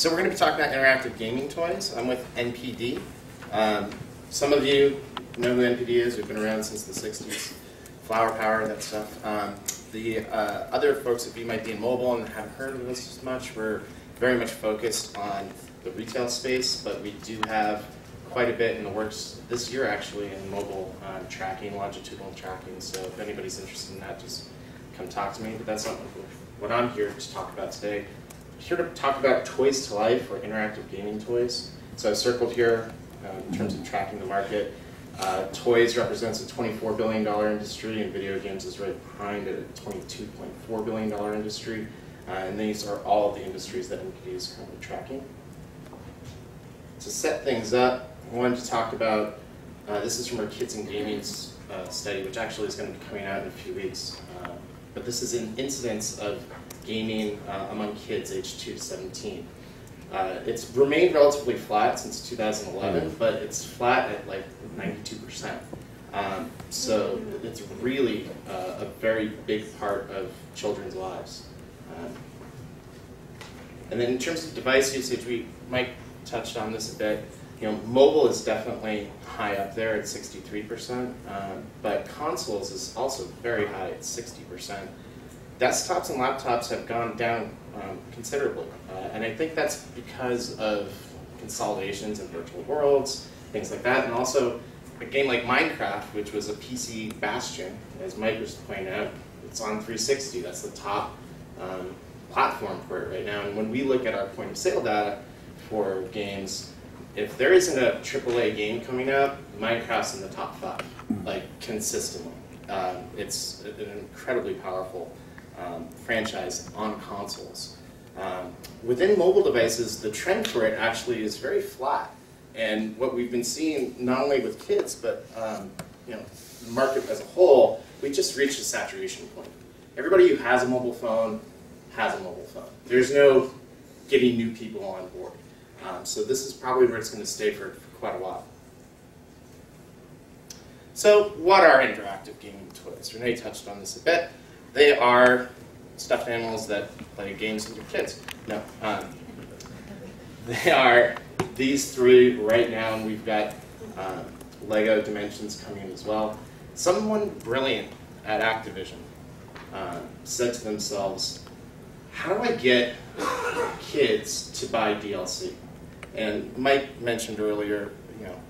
So we're going to be talking about interactive gaming toys. I'm with NPD. Um, some of you know who NPD is. We've been around since the 60s. Flower power, that stuff. Um, the uh, other folks of you might be in mobile and haven't heard of us as much. We're very much focused on the retail space, but we do have quite a bit in the works this year actually in mobile uh, tracking, longitudinal tracking. So if anybody's interested in that, just come talk to me. But that's not what I'm here to talk about today. Here to talk about toys to life or interactive gaming toys. So I circled here uh, in terms of tracking the market. Uh, toys represents a $24 billion industry, and video games is right behind at a $22.4 billion industry. Uh, and these are all the industries that NPD is currently tracking. To set things up, I wanted to talk about, uh, this is from our Kids and Gaming uh, study, which actually is going to be coming out in a few weeks. But this is an incidence of gaming uh, among kids aged 2 to 17. Uh, it's remained relatively flat since 2011, mm. but it's flat at like 92%. Um, so it's really uh, a very big part of children's lives. Um, and then in terms of device usage, we Mike touched on this a bit. You know, mobile is definitely high up there at 63%, um, but consoles is also very high at 60% desktops and laptops have gone down um, considerably. Uh, and I think that's because of consolidations in virtual worlds, things like that, and also a game like Minecraft, which was a PC bastion, as Mike was pointing out, it's on 360. That's the top um, platform for it right now. And when we look at our point of sale data for games, if there isn't a AAA game coming out, Minecraft's in the top five, like consistently. Um, it's an incredibly powerful um, franchise on consoles. Um, within mobile devices, the trend for it actually is very flat. And what we've been seeing, not only with kids, but um, you know, the market as a whole, we just reached a saturation point. Everybody who has a mobile phone has a mobile phone. There's no getting new people on board. Um, so this is probably where it's going to stay for, for quite a while. So what are interactive gaming toys? Renee touched on this a bit. They are stuffed animals that play games with your kids. No. Um, they are these three right now, and we've got uh, LEGO Dimensions coming as well. Someone brilliant at Activision uh, said to themselves, how do I get kids to buy DLC? And Mike mentioned earlier, you know,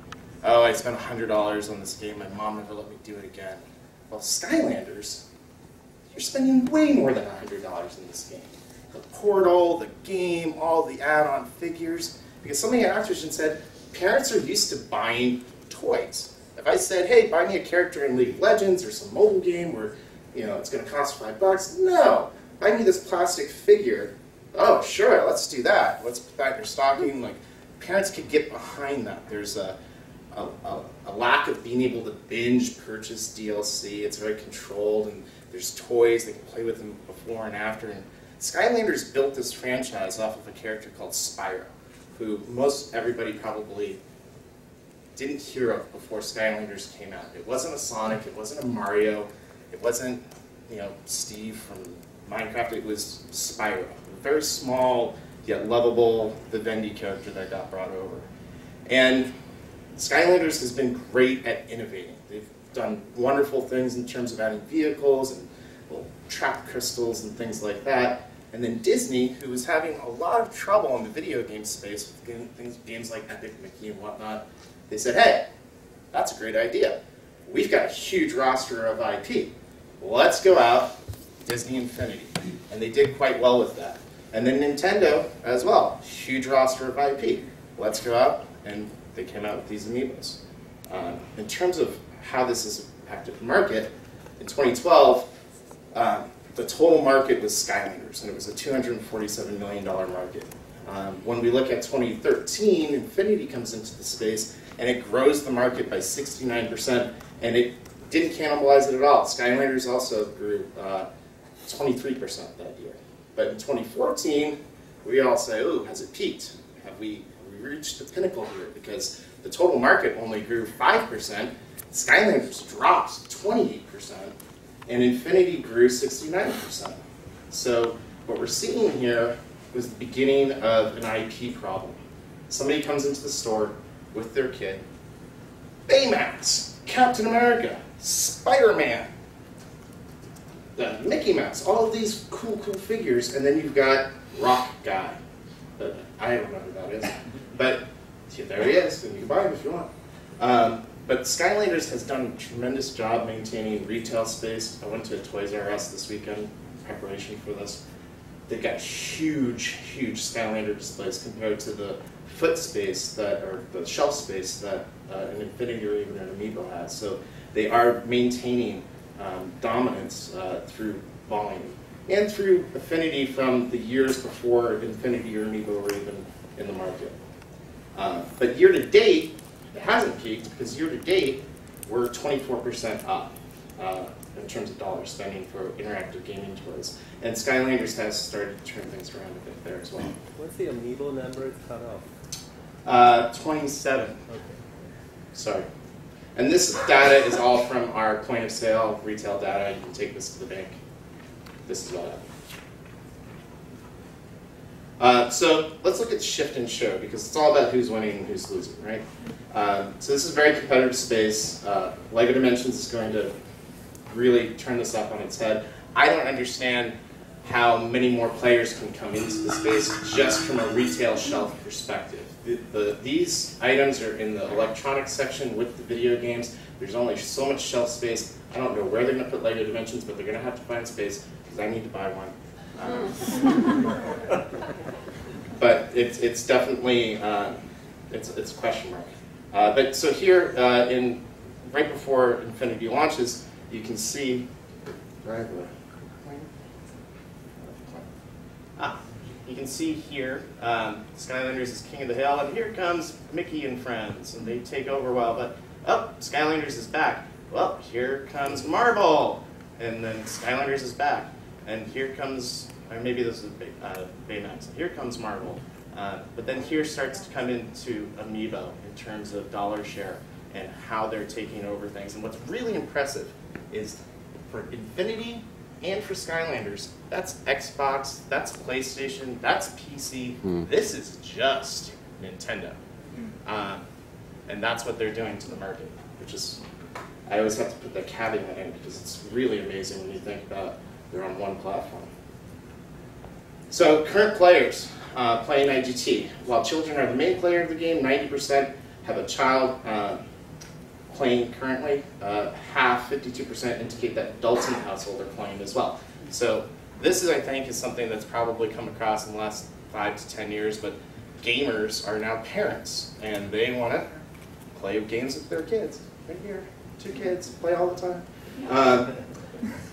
oh, I spent $100 on this game, my mom never let me do it again. Well, Skylanders you're spending way more than $100 in this game. The portal, the game, all the add-on figures. Because somebody at Activision said, parents are used to buying toys. If I said, hey, buy me a character in League of Legends or some mobile game where you know it's going to cost five bucks, no. Buy me this plastic figure. Oh, sure, let's do that. Let's put that in your stocking. Like, parents could get behind that. There's a, a, a, a lack of being able to binge purchase DLC. It's very controlled and there's toys, they can play with them before and after. And Skylanders built this franchise off of a character called Spyro, who most everybody probably didn't hear of before Skylanders came out. It wasn't a Sonic, it wasn't a Mario, it wasn't you know Steve from Minecraft, it was Spyro. A very small yet lovable Vivendi character that got brought over. And Skylanders has been great at innovating. They've done wonderful things in terms of adding vehicles and well, trap crystals and things like that. And then Disney, who was having a lot of trouble in the video game space with things, games like Epic Mickey and whatnot, they said, hey, that's a great idea. We've got a huge roster of IP. Let's go out, Disney Infinity. And they did quite well with that. And then Nintendo as well, huge roster of IP. Let's go out, and they came out with these amiibos. Um, in terms of how this has impacted the market, in 2012, um, the total market was Skylanders, and it was a $247 million market. Um, when we look at 2013, Infinity comes into the space, and it grows the market by 69%, and it didn't cannibalize it at all. Skylanders also grew 23% uh, that year. But in 2014, we all say, oh, has it peaked? Have we, have we reached the pinnacle here? Because the total market only grew 5%, Skylanders dropped 28%, and Infinity grew 69%. So what we're seeing here was the beginning of an IP problem. Somebody comes into the store with their kid, Baymax, Captain America, Spider-Man, the Mickey Mouse, all of these cool, cool figures, and then you've got Rock Guy. I don't know who that is, but yeah, there he is, and you can buy him if you want. Um, but Skylanders has done a tremendous job maintaining retail space. I went to Toys R Us this weekend in preparation for this. They've got huge, huge Skylander displays compared to the foot space that, or the shelf space that uh, an Infinity or even an Amiibo has. So they are maintaining um, dominance uh, through volume and through affinity from the years before Infinity or Amiibo were even in the market. Uh, but year to date, it hasn't peaked because year to date, we're 24% up uh, in terms of dollar spending for interactive gaming toys. And Skylanders has started to turn things around a bit there as well. What's the Amiibo number it's cut off? Uh, 27. Okay. Sorry. And this data is all from our point of sale retail data. You can take this to the bank. This is all that. Uh, so let's look at shift and show because it's all about who's winning and who's losing, right? Um, so this is a very competitive space. Uh, LEGO Dimensions is going to really turn this up on its head. I don't understand how many more players can come into the space just from a retail shelf perspective. The, the, these items are in the electronics section with the video games. There's only so much shelf space. I don't know where they're going to put LEGO Dimensions, but they're going to have to find space because I need to buy one. But it's, it's definitely uh, it's, it's a question mark. Uh, but so here, uh, in right before Infinity launches, you can see. Ah, you can see here, um, Skylanders is king of the hill, and here comes Mickey and friends, and they take over well. But oh, Skylanders is back. Well, here comes Marvel, and then Skylanders is back, and here comes, or maybe this is uh, Baymax. And here comes Marvel. Uh, but then here starts to come into Amiibo in terms of dollar share and how they're taking over things. And what's really impressive is for Infinity and for Skylanders, that's Xbox, that's PlayStation, that's PC. Hmm. This is just Nintendo. Um, and that's what they're doing to the market, which is, I always have to put the caveat in because it's really amazing when you think about they're on one platform. So current players uh, playing IGT. While children are the main player of the game, 90% have a child uh, playing currently. Uh, half, 52%, indicate that adults in the household are playing as well. So this is, I think, is something that's probably come across in the last five to 10 years, but gamers are now parents, and they want to play games with their kids. Right here, two kids, play all the time. Um,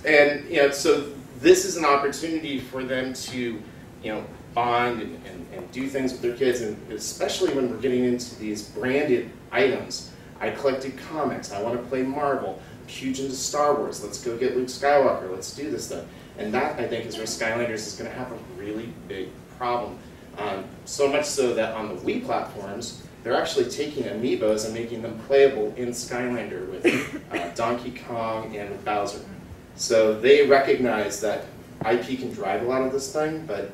and, you know, so this is an opportunity for them to, you know, bond and, and, and do things with their kids, and especially when we're getting into these branded items. I collected comics, I want to play Marvel, I'm huge into Star Wars, let's go get Luke Skywalker, let's do this stuff. And that, I think, is where Skylanders is going to have a really big problem. Um, so much so that on the Wii platforms, they're actually taking amiibos and making them playable in Skylander with uh, Donkey Kong and Bowser. So they recognize that IP can drive a lot of this thing, but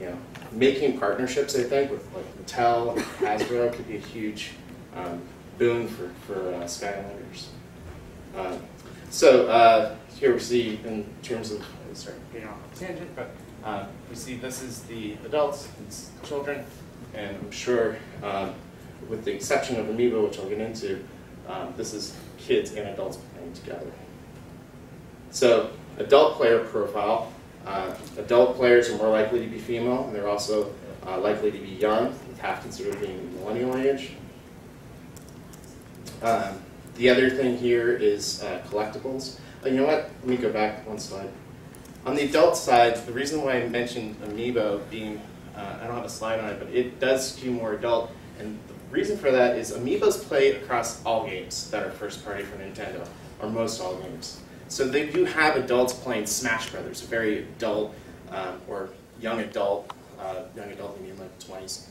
you know, making partnerships, I think, with like and Hasbro could be a huge um, boon for, for uh, Skylanders. Uh, so uh, here we see in terms of, sorry, getting off a tangent, but uh, we see this is the adults, it's children, and I'm sure um, with the exception of Amiibo, which I'll get into, um, this is kids and adults playing together. So adult player profile, uh, adult players are more likely to be female, and they're also uh, likely to be young, half considered being millennial age. Um, the other thing here is uh, collectibles. Uh, you know what? Let me go back one slide. On the adult side, the reason why I mentioned Amiibo being, uh, I don't have a slide on it, but it does skew more adult, and the reason for that is Amiibos play across all games that are first party for Nintendo, or most all games. So they do have adults playing Smash Brothers, a very adult um, or young adult, uh, young adult, maybe in my 20s,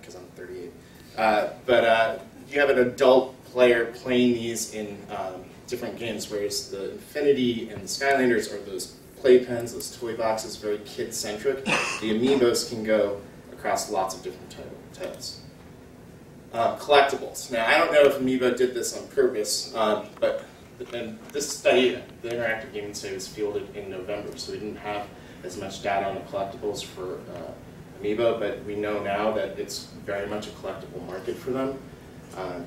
because I'm 38. Uh, but uh, you have an adult player playing these in um, different games, whereas the Infinity and the Skylanders are those playpens, those toy boxes, very kid-centric. The amiibos can go across lots of different titles. Uh, collectibles. Now, I don't know if Amiibo did this on purpose, um, but and this study, the Interactive Gaming Study, was fielded in November, so we didn't have as much data on the collectibles for uh, Amiibo, but we know now that it's very much a collectible market for them. Um,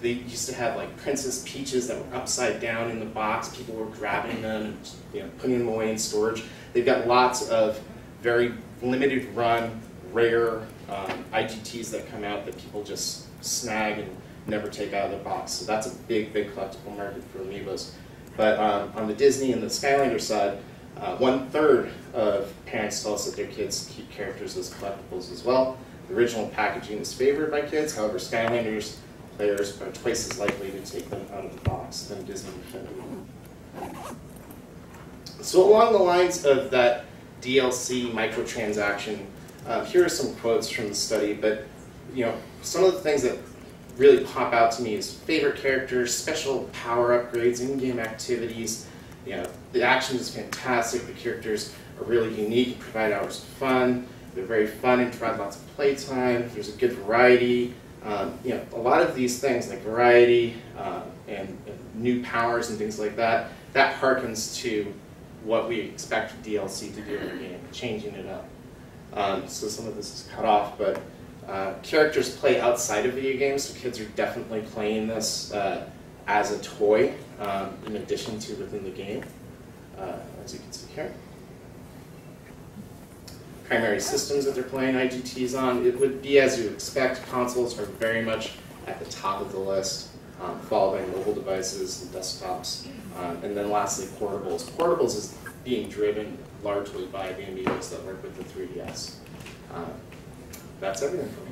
they used to have like Princess Peaches that were upside down in the box. People were grabbing them and you know, putting them away in storage. They've got lots of very limited run, rare um, IGTs that come out that people just snag and never take out of the box. So that's a big, big collectible market for Amiibos. But um, on the Disney and the Skylander side, uh, one third of parents tell us that their kids keep characters as collectibles as well. The original packaging is favored by kids, however, Skylanders players are twice as likely to take them out of the box than Disney Infinity. So along the lines of that DLC microtransaction, uh, here are some quotes from the study, but you know, some of the things that really pop out to me is favorite characters, special power upgrades, in-game activities. You know, the action is fantastic. The characters are really unique provide hours of fun. They're very fun and provide lots of playtime. There's a good variety. Um, you know, a lot of these things like variety uh, and, and new powers and things like that, that harkens to what we expect DLC to do in a game, changing it up. Um, so some of this is cut off, but uh, characters play outside of video games, so kids are definitely playing this uh, as a toy um, in addition to within the game, uh, as you can see here. Primary systems that they're playing IGTs on, it would be as you expect. Consoles are very much at the top of the list, um, followed by mobile devices and desktops. Um, and then lastly, portables. Portables is being driven largely by the amiibos that work with the 3DS. That's everything for me.